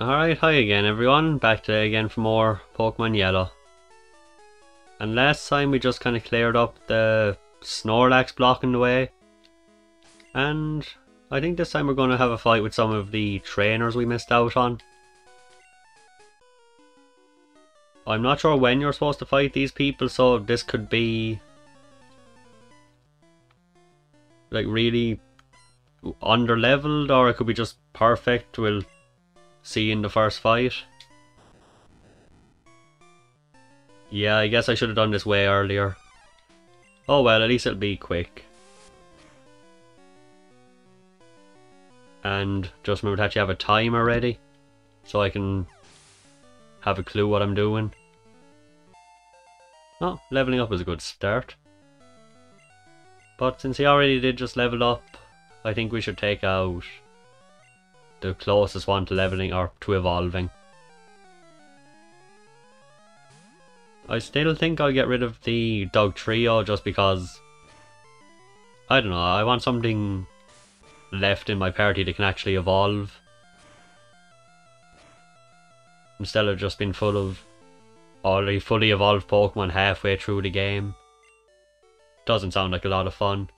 Alright, hi again everyone, back today again for more Pokemon Yellow. And last time we just kind of cleared up the Snorlax blocking the way. And I think this time we're going to have a fight with some of the trainers we missed out on. I'm not sure when you're supposed to fight these people, so this could be... Like really under leveled or it could be just perfect. We'll see in the first fight. Yeah, I guess I should have done this way earlier. Oh well, at least it'll be quick. And just remember to actually have a timer ready, so I can have a clue what I'm doing. Oh, leveling up is a good start. But since he already did just level up, I think we should take out the closest one to leveling or to evolving. I still think I'll get rid of the Dugtrio just because I don't know, I want something left in my party that can actually evolve. Instead of just being full of already fully evolved Pokemon halfway through the game. Doesn't sound like a lot of fun.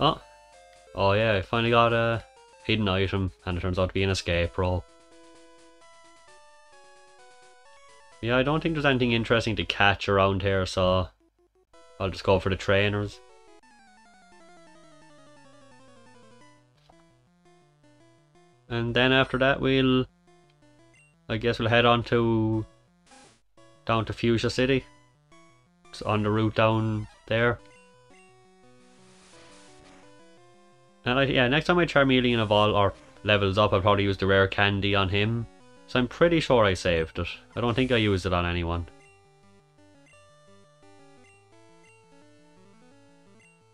Oh. Oh yeah, I finally got a hidden item and it turns out to be an escape rope. Yeah, I don't think there's anything interesting to catch around here, so I'll just go for the trainers. And then after that we'll I guess we'll head on to down to Fuchsia City. It's on the route down there. And I, yeah, next time I Charmeleon evolve or levels up, I'll probably use the rare candy on him. So I'm pretty sure I saved it. I don't think I used it on anyone.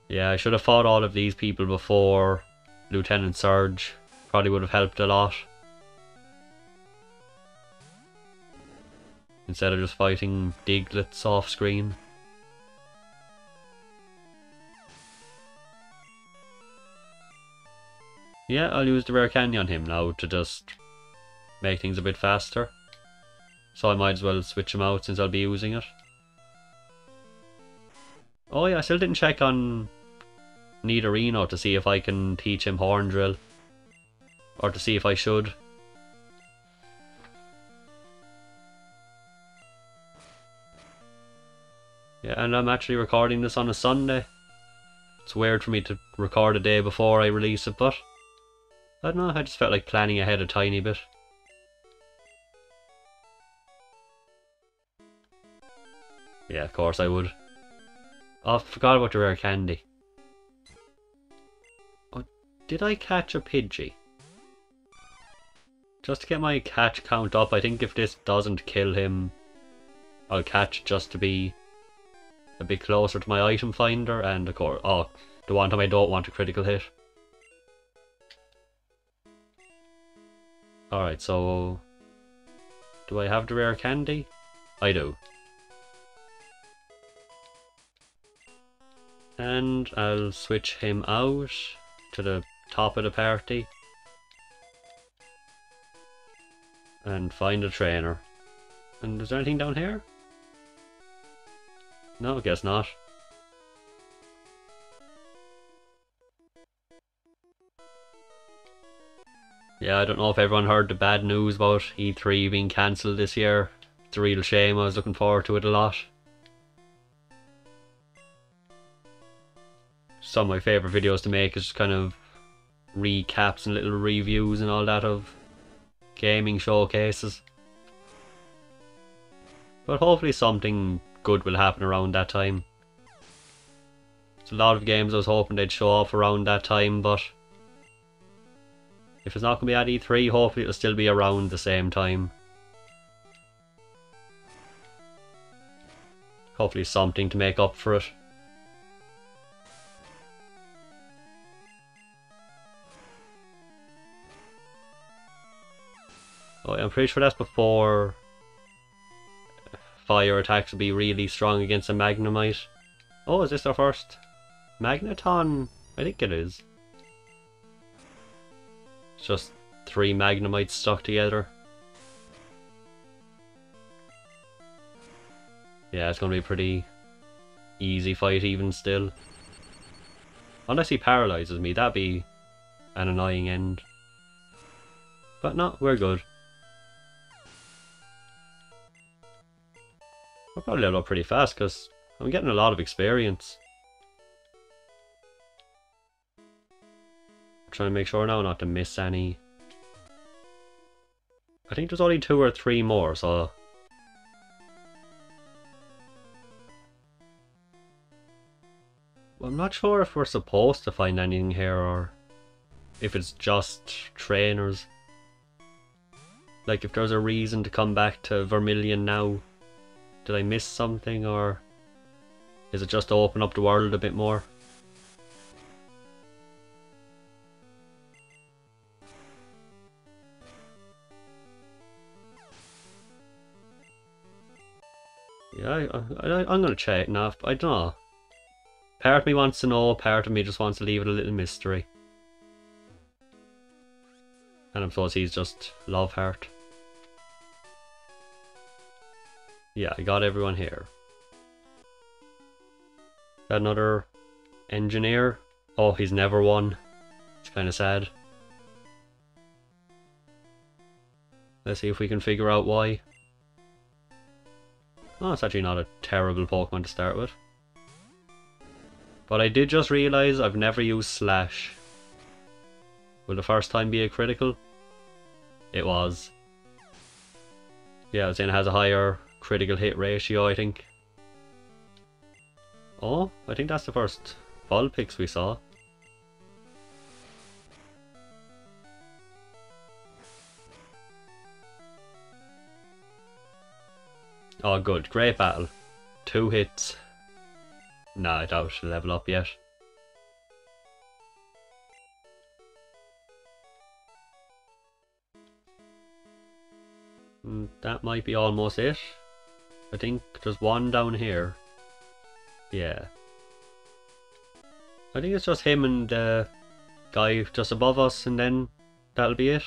Yeah, I should have fought all of these people before Lieutenant Surge. Probably would have helped a lot. Instead of just fighting Digletts off screen. Yeah, I'll use the rare candy on him now to just make things a bit faster. So I might as well switch him out since I'll be using it. Oh yeah, I still didn't check on Nidorino to see if I can teach him Horn Drill. Or to see if I should. Yeah, and I'm actually recording this on a Sunday. It's weird for me to record a day before I release it, but I don't know, I just felt like planning ahead a tiny bit. Yeah, of course I would. Oh, I forgot about the rare candy. Oh, did I catch a Pidgey? Just to get my catch count up, I think if this doesn't kill him, I'll catch just to be a bit closer to my item finder and of course, oh, the one time I don't want a critical hit. Alright, so... Do I have the rare candy? I do. And I'll switch him out to the top of the party. And find a trainer. And is there anything down here? No, I guess not. Yeah, I don't know if everyone heard the bad news about E3 being cancelled this year. It's a real shame, I was looking forward to it a lot. Some of my favourite videos to make is just kind of recaps and little reviews and all that of gaming showcases. But hopefully something good will happen around that time. There's a lot of games I was hoping they'd show off around that time, but if it's not going to be at E3, hopefully it'll still be around the same time. Hopefully something to make up for it. Oh, I'm pretty sure that's before fire attacks will be really strong against a Magnemite. Oh, is this our first Magneton? I think it is. Just three Magnemites stuck together. Yeah, it's going to be a pretty easy fight even still. Unless he paralyzes me, that'd be an annoying end. But no, we're good. We'll probably level up pretty fast because I'm getting a lot of experience. Trying to make sure now not to miss any. I think there's only two or three more, so... I'm not sure if we're supposed to find anything here or if it's just trainers. Like if there's a reason to come back to Vermilion now. Did I miss something or is it just to open up the world a bit more? I, I, I'm gonna check now. But I don't know. Part of me wants to know, part of me just wants to leave it a little mystery. And I suppose he's just love heart. Yeah, I got everyone here. Got another engineer. Oh, he's never won. It's kind of sad. Let's see if we can figure out why. Oh, it's actually not a terrible Pokemon to start with. But I did just realise I've never used Slash. Will the first time be a critical? It was. Yeah, I was saying it has a higher critical hit ratio, I think. Oh, I think that's the first Vulpix we saw. Oh good, great battle. Two hits. Nah, I doubt she'll level up yet. Mm, that might be almost it. I think there's one down here. Yeah. I think it's just him and the guy just above us and then that'll be it.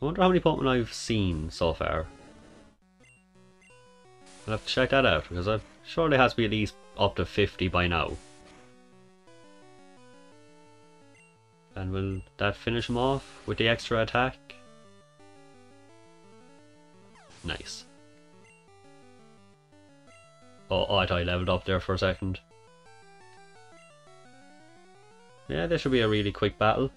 I wonder how many Pokemon I've seen so far. I'll have to check that out because I've surely has to be at least up to 50 by now. And will that finish him off with the extra attack? Nice. Oh, oh, I thought I leveled up there for a second. Yeah, this should be a really quick battle.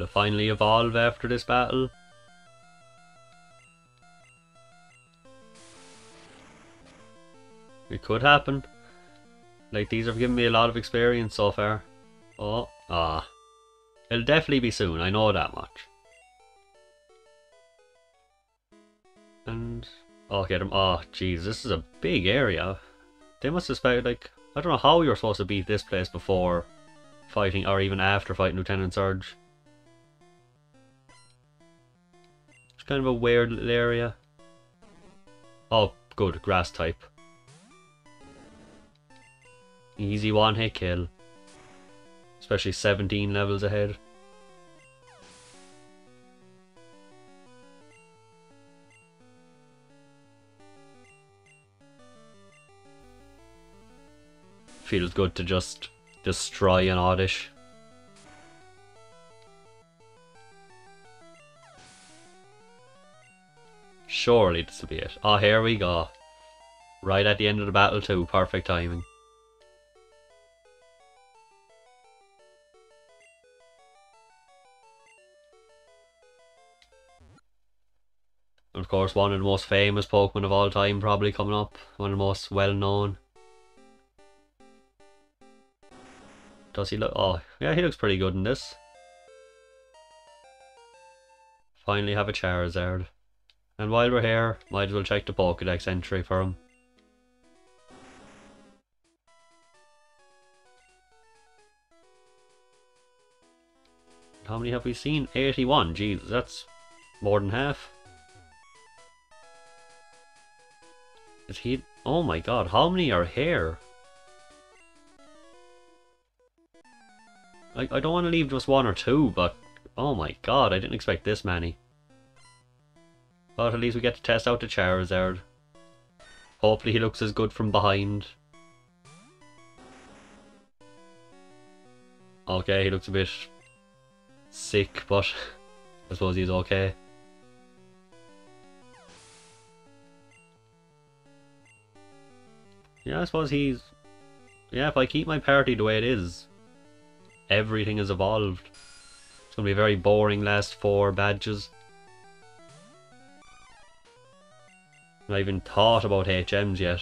Will it finally evolve after this battle? It could happen. Like, these have given me a lot of experience so far. Oh, ah. It'll definitely be soon, I know that much. And... Oh, get him. Oh, jeez, this is a big area. They must have spent, like... I don't know how you're supposed to beat this place before fighting, or even after fighting Lieutenant Surge. Kind of a weird little area. Oh, good, grass type. Easy one hit kill. Especially 17 levels ahead. Feels good to just destroy an Oddish. Surely this will be it. Oh, here we go. Right at the end of the battle too. Perfect timing. of course, one of the most famous Pokemon of all time probably coming up. One of the most well known. Does he look... Oh, yeah, he looks pretty good in this. Finally have a Charizard. And while we're here, might as well check the Pokedex entry for him. How many have we seen? 81. Jesus, that's more than half. Is he... Oh my god, how many are here? I, I don't want to leave just one or two, but... Oh my god, I didn't expect this many. But at least we get to test out the Charizard. Hopefully he looks as good from behind. Okay, he looks a bit sick, but I suppose he's okay. Yeah, I suppose he's... Yeah, if I keep my party the way it is, everything has evolved. It's going to be a very boring last four badges. Haven't even thought about HMs yet.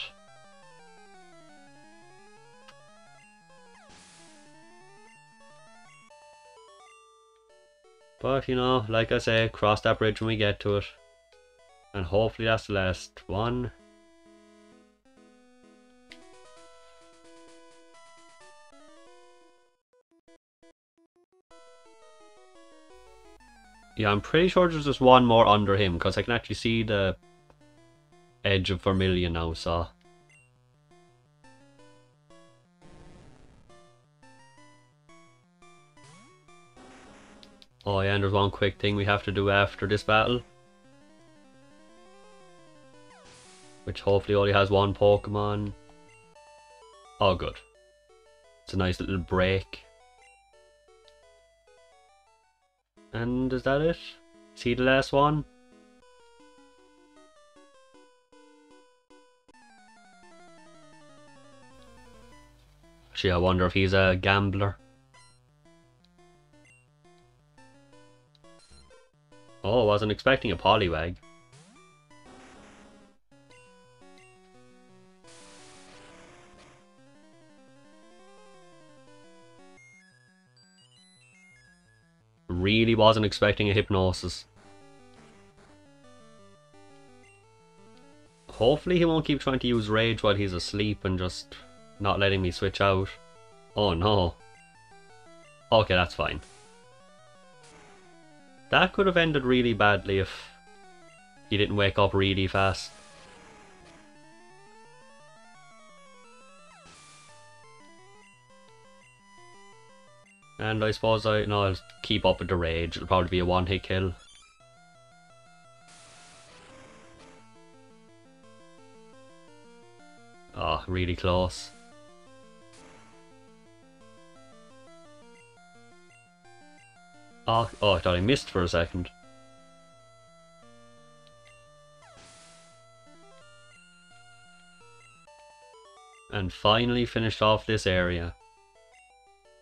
But, you know, like I say, cross that bridge when we get to it. And hopefully that's the last one. Yeah, I'm pretty sure there's just one more under him, because I can actually see the edge of Vermilion now, so... Oh yeah, and there's one quick thing we have to do after this battle. Which hopefully only has one Pokemon. Oh good. It's a nice little break. And is that it? See the last one? Actually, I wonder if he's a gambler. Oh, I wasn't expecting a Poliwag. really wasn't expecting a hypnosis. Hopefully he won't keep trying to use rage while he's asleep and just not letting me switch out. Oh no. Okay, that's fine. That could have ended really badly if he didn't wake up really fast. And I suppose I, no, I'll keep up with the rage. It'll probably be a one-hit kill. Oh, really close. Oh, oh, I thought I missed for a second. And finally finished off this area.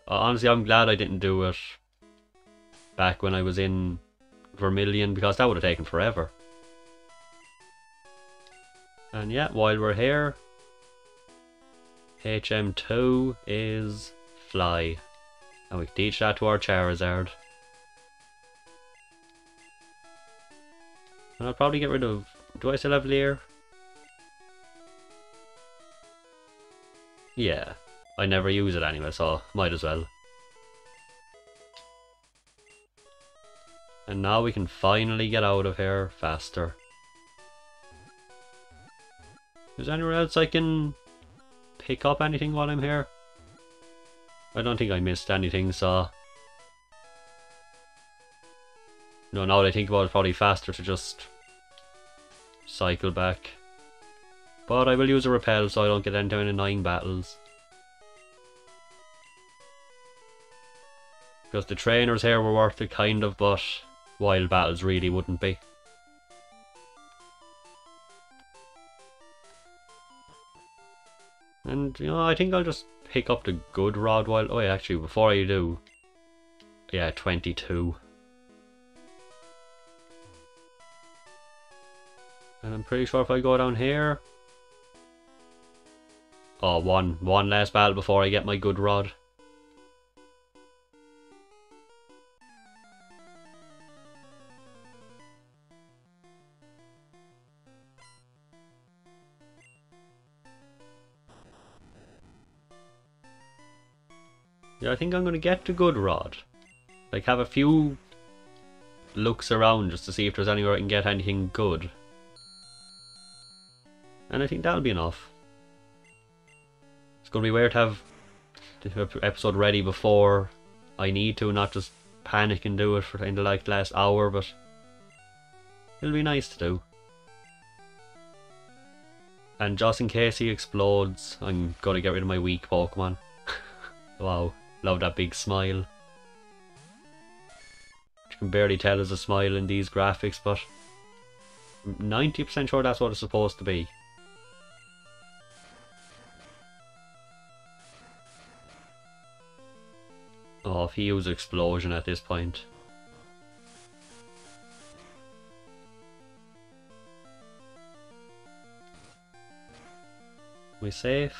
Uh, honestly, I'm glad I didn't do it back when I was in Vermilion because that would have taken forever. And yeah, while we're here, HM2 is Fly. And we teach that to our Charizard. And I'll probably get rid of... Do I still have Leer? Yeah. I never use it anyway, so might as well. And now we can finally get out of here faster. Is there anywhere else I can pick up anything while I'm here? I don't think I missed anything, so... No, now that I think about it, probably faster to just cycle back. But I will use a repel so I don't get into any annoying battles. Because the trainers here were worth it kind of, but wild battles really wouldn't be. And, you know, I think I'll just pick up the good rod while... Oh yeah, actually, before I do... Yeah, 22. And I'm pretty sure if I go down here... Oh, one, one last battle before I get my good rod. Yeah, I think I'm going to get the good rod. Like, have a few looks around just to see if there's anywhere I can get anything good. And I think that'll be enough. It's going to be weird to have the episode ready before I need to, not just panic and do it for in the like last hour, but it'll be nice to do. And just in case he explodes, I'm gonna get rid of my weak Pokemon. wow, love that big smile. You can barely tell there's a smile in these graphics, but 90% sure that's what it's supposed to be. If he used explosion at this point. we safe?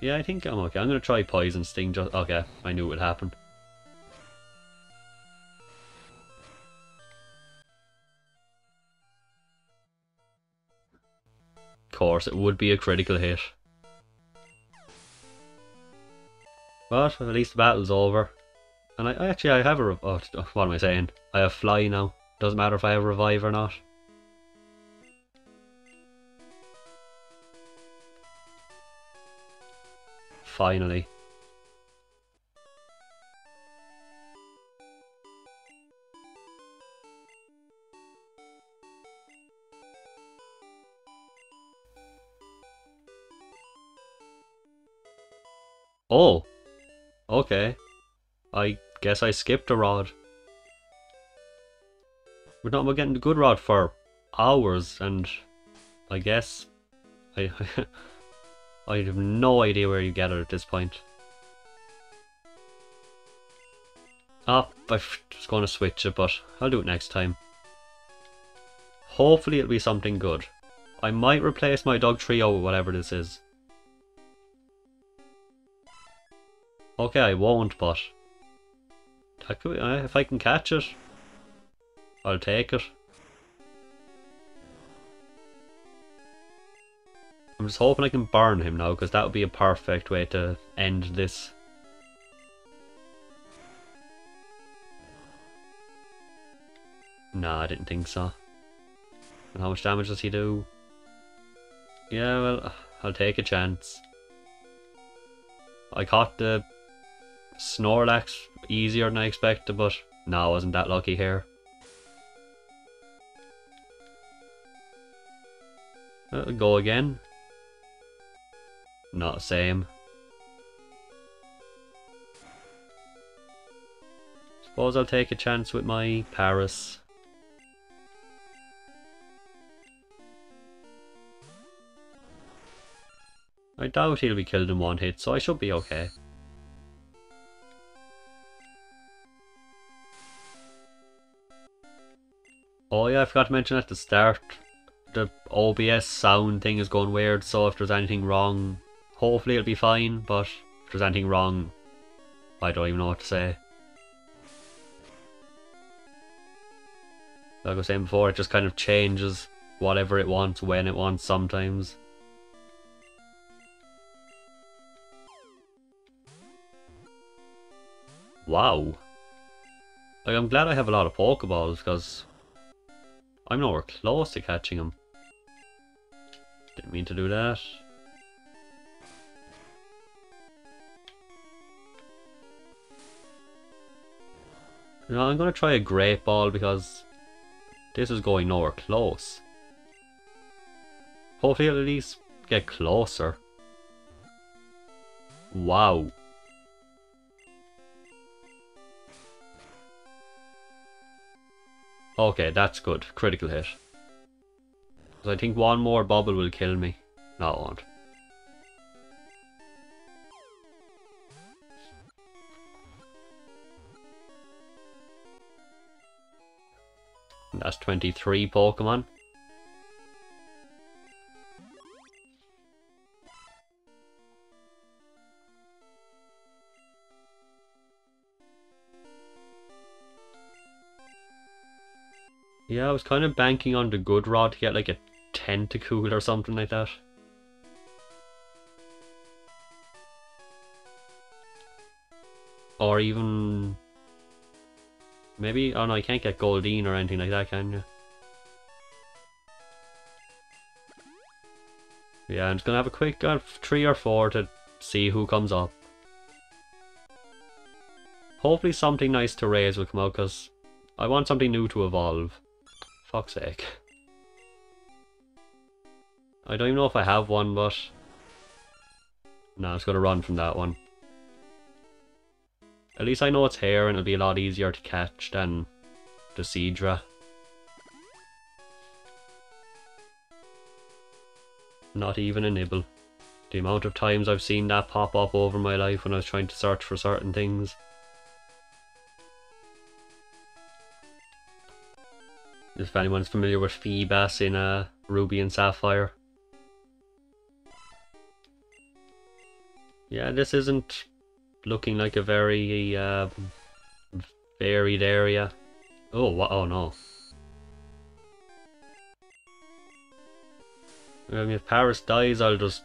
Yeah, I think I'm okay. I'm gonna try poison sting. Just okay. I knew it would happen. Of course, it would be a critical hit. But at least the battle's over. And I, I actually I have a oh, what am I saying? I have fly now. Doesn't matter if I have revive or not. Finally. Oh! Okay. I guess I skipped a rod. We're not getting the good rod for hours, and I guess I I have no idea where you get it at this point. Ah, oh, I was going to switch it, but I'll do it next time. Hopefully it'll be something good. I might replace my Dugtrio with whatever this is. Okay, I won't, but... Could, uh, if I can catch it, I'll take it. I'm just hoping I can burn him now, because that would be a perfect way to end this. Nah, I didn't think so. And how much damage does he do? Yeah, well, I'll take a chance. I caught the Snorlax easier than I expected, but no, I wasn't that lucky here. Uh, go again. Not the same. Suppose I'll take a chance with my Paras. I doubt he'll be killed in one hit, so I should be okay. Oh yeah, I forgot to mention at the start, the OBS sound thing is going weird, so if there's anything wrong, hopefully it'll be fine, but if there's anything wrong, I don't even know what to say. Like I was saying before, it just kind of changes whatever it wants, when it wants sometimes. Wow. Like, I'm glad I have a lot of Pokeballs, because I'm nowhere close to catching him. Didn't mean to do that. No, I'm gonna try a great ball because this is going nowhere close. Hopefully at least get closer. Wow. Okay, that's good. Critical hit. I think one more bubble will kill me. No, it won't. that's 23 Pokemon. Yeah, I was kind of banking on the good rod to get like a tentacool or something like that. Or even... Maybe... Oh no, I can't get Goldeen or anything like that, can you? Yeah, I'm just gonna have a quick uh, three or four to see who comes up. Hopefully something nice to raise will come out, because I want something new to evolve. Fuck's sake. I don't even know if I have one, but... I'm just gonna run from that one. At least I know it's here and it'll be a lot easier to catch than the Seadra. Not even a nibble. The amount of times I've seen that pop up over my life when I was trying to search for certain things. If anyone's familiar with Feebas in uh, Ruby and Sapphire. Yeah, this isn't looking like a very uh, varied area. Oh, what? Oh no. I mean, if Paras dies, I'll just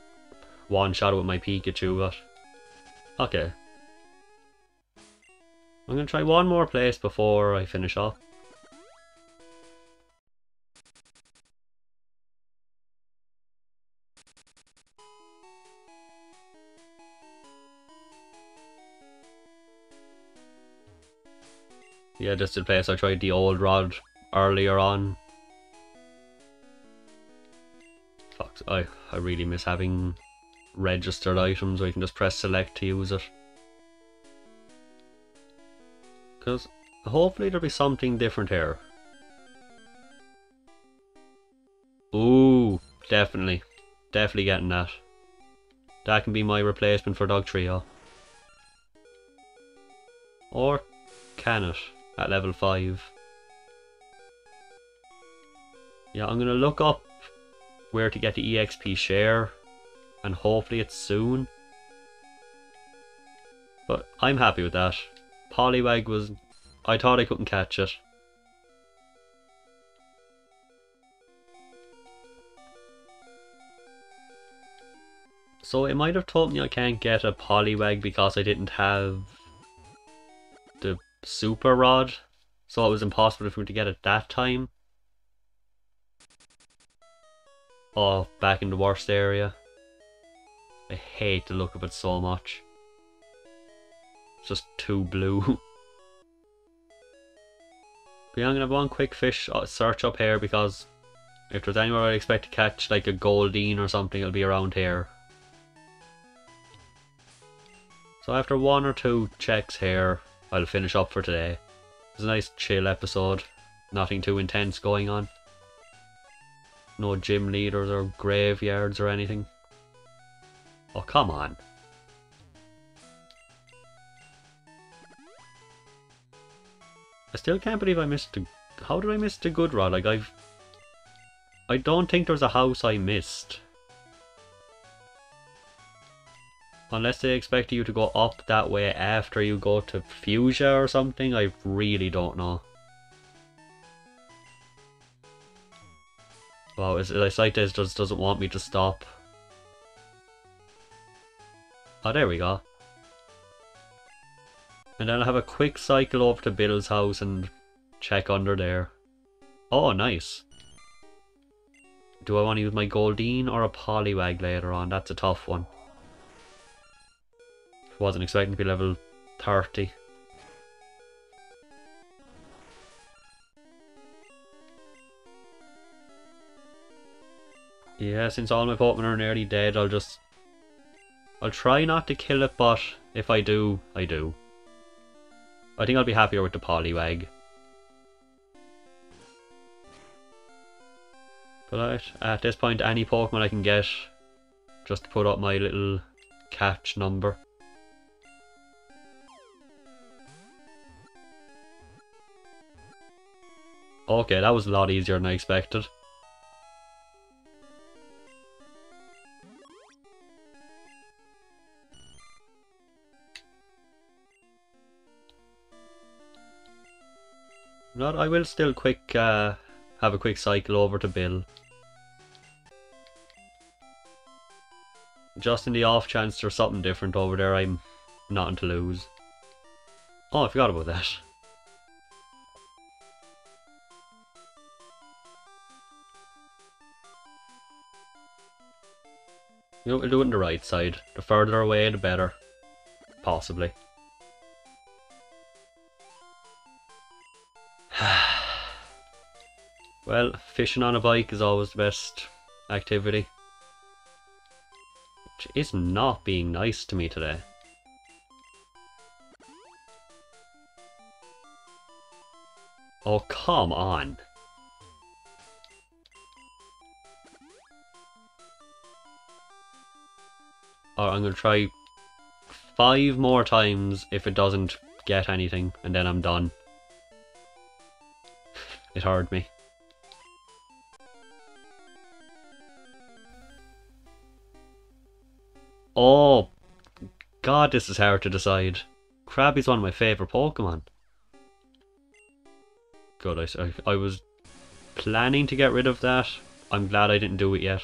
one-shot it with my Pikachu, but... Okay. I'm gonna try one more place before I finish off. Yeah, just the place I tried the old rod earlier on. Fuck, I, I really miss having registered items where you can just press select to use it. Because hopefully there'll be something different here. Ooh, definitely. Definitely getting that. That can be my replacement for Dugtrio. Or can it? At level 5. Yeah, I'm going to look up where to get the EXP share and hopefully it's soon. But I'm happy with that. Poliwag was... I thought I couldn't catch it. So it might have told me I can't get a Poliwag because I didn't have super rod, so it was impossible for me to get it that time. Oh, back in the worst area. I hate the look of it so much. It's just too blue. but yeah, I'm gonna have one quick fish uh, search up here because if there's anywhere I expect to catch like a Goldeen or something, it'll be around here. So after one or two checks here, I'll finish up for today. It's a nice chill episode. Nothing too intense going on. No gym leaders or graveyards or anything. Oh, come on. I still can't believe I missed the... How did I miss the good rod? Like, I've... I don't think there's a house I missed. Unless they expect you to go up that way after you go to Fuchsia or something, I really don't know. Wow, it's, it's like this just doesn't want me to stop. Oh, there we go. And then I'll have a quick cycle over to Bill's house and check under there. Oh, nice. Do I want to use my Goldeen or a Poliwag later on? That's a tough one. Wasn't expecting to be level 30. Yeah, since all my Pokemon are nearly dead, I'll just... I'll try not to kill it, but if I do, I do. I think I'll be happier with the Poliwag. But at this point, any Pokemon I can get, just to put up my little catch number. Okay, that was a lot easier than I expected. Not, I will still quick uh, have a quick cycle over to Bill. Just in the off chance there's something different over there, I'm not to lose. Oh, I forgot about that. We'll do it on the right side. The further away, the better. Possibly. well, fishing on a bike is always the best activity. Which is not being nice to me today. Oh, come on. I'm going to try five more times if it doesn't get anything, and then I'm done. it hurt me. Oh, God, this is hard to decide. Krabby's one of my favourite Pokemon. Good, I, I was planning to get rid of that. I'm glad I didn't do it yet.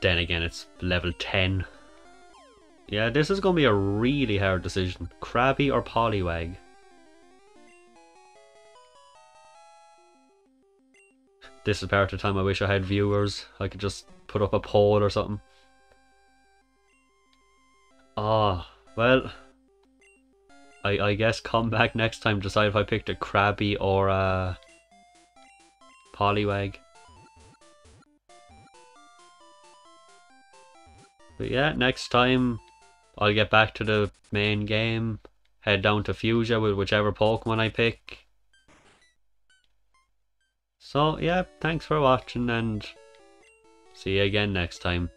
Then again, it's level 10. Yeah, this is going to be a really hard decision. Krabby or Poliwag? This is part of the time I wish I had viewers. I could just put up a poll or something. Ah, oh, well... I, I guess come back next time decide if I picked a Krabby or a... Poliwag. But yeah, next time I'll get back to the main game, head down to Fuchsia with whichever Pokemon I pick. So yeah, thanks for watching and see you again next time.